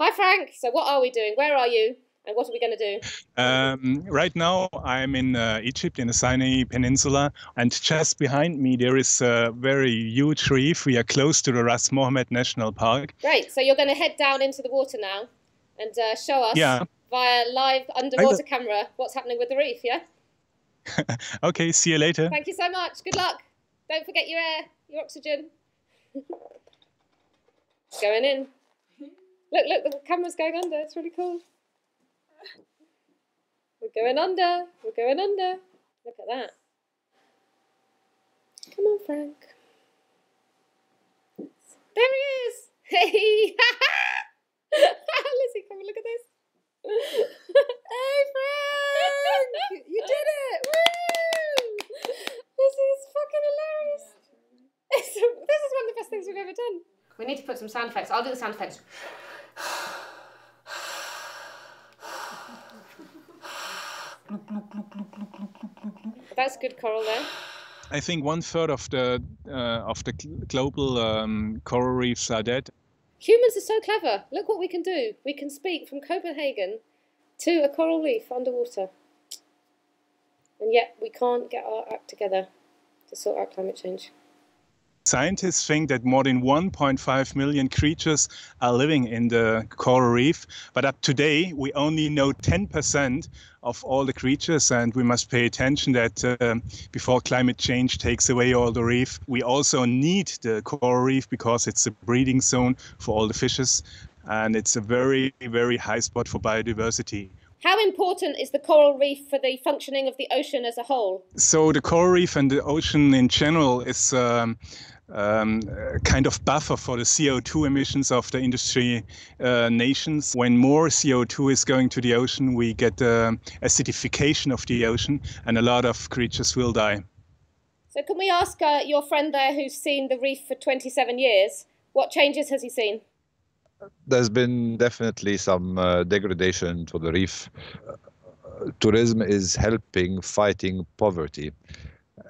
Hi, Frank. So, what are we doing? Where are you? And what are we going to do? Um, right now, I'm in uh, Egypt in the Sinai Peninsula, and just behind me there is a very huge reef. We are close to the Ras Mohammed National Park. Great. So you're going to head down into the water now and uh, show us Yeah. via live underwater camera what's happening with the reef. Yeah. okay, see you later. Thank you so much. Good luck. Don't forget your air, your oxygen. going in. Look, look, the camera's going under. It's really cool. We're going under. We're going under. Look at that. Come on, Frank. There he is. Hey. Lizzie, come and look at this. hey, Frank! You did it! Woo! This is fucking hilarious. It's, this is one of the best things we've ever done. We need to put some sound effects. I'll do the sound effects. That's good coral there. I think one third of the uh, of the global um, coral reefs are dead. Humans are so clever. Look what we can do. We can speak from Copenhagen to a coral reef underwater. And yet we can't get our act together to sort out climate change. Scientists think that more than 1.5 million creatures are living in the coral reef, but up to today we only know 10% of all the creatures, and we must pay attention that uh, before climate change takes away all the reef, we also need the coral reef because it's a breeding zone for all the fishes, and it's a very, very high spot for biodiversity. How important is the coral reef for the functioning of the ocean as a whole? So the coral reef and the ocean in general is um, um, kind of buffer for the CO2 emissions of the industry uh, nations. When more CO2 is going to the ocean, we get uh, acidification of the ocean, and a lot of creatures will die. So, can we ask uh, your friend there who's seen the reef for 27 years, what changes has he seen? there's been definitely some uh, degradation to the reef. Uh, tourism is helping fighting poverty,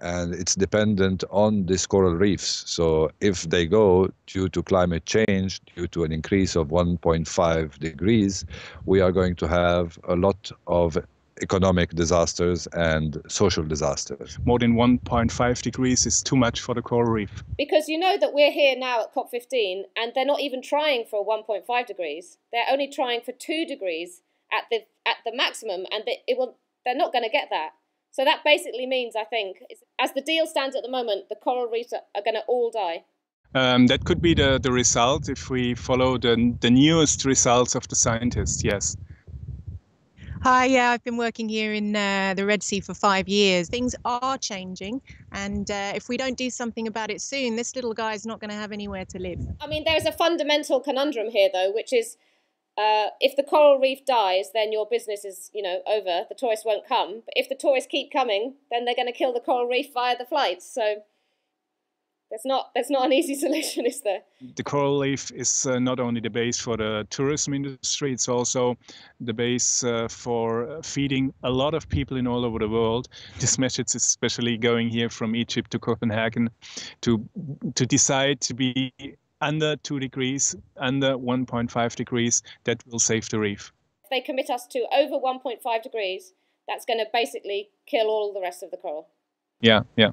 and it's dependent on these coral reefs. So if they go due to climate change, due to an increase of 1.5 degrees, we are going to have a lot of economic disasters and social disasters. More than 1.5 degrees is too much for the coral reef. Because you know that we're here now at COP15 and they're not even trying for 1.5 degrees. They're only trying for 2 degrees at the at the maximum and they, it will they're not going to get that. So that basically means I think as the deal stands at the moment, the coral reefs are, are going to all die. Um, that could be the, the result if we follow the, the newest results of the scientists, yes. Hi, yeah, I've been working here in uh, the Red Sea for five years. Things are changing, and uh, if we don't do something about it soon, this little guy's not going to have anywhere to live. I mean, there's a fundamental conundrum here, though, which is uh, if the coral reef dies, then your business is, you know, over. The tourists won't come. But if the tourists keep coming, then they're going to kill the coral reef via the flights. So there's not there's not an easy solution, is there? The coral reef is uh, not only the base for the tourism industry, it's also the base uh, for feeding a lot of people in all over the world. This message is especially going here from Egypt to Copenhagen to to decide to be under 2 degrees, under 1.5 degrees, that will save the reef. If they commit us to over 1.5 degrees, that's going to basically kill all the rest of the coral. Yeah, yeah.